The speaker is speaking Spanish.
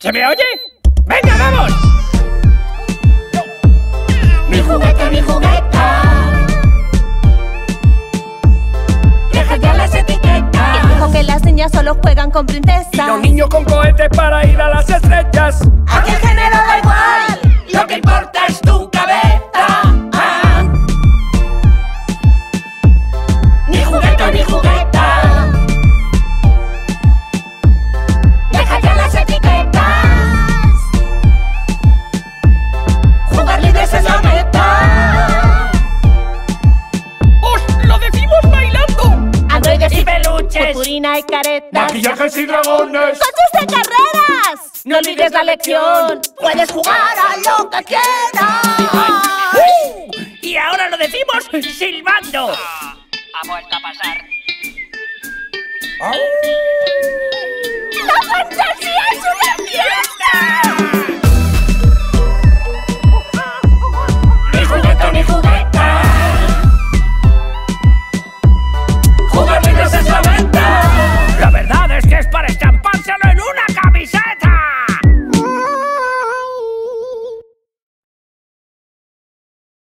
¿Se me oye? ¡Venga, vamos! Mi juguete, mi jugueta. Deja ya las etiquetas. Dijo que las niñas solo juegan con princesas. Los niños con cohetes para ir a las estrellas. Peluches. purpurina y caretas. Maquillajes y dragones. ¡Coches de carreras! No olvides la lección. Puedes jugar a lo que quieras. Y ahora lo decimos silbando. Ha vuelto a pasar. ¡La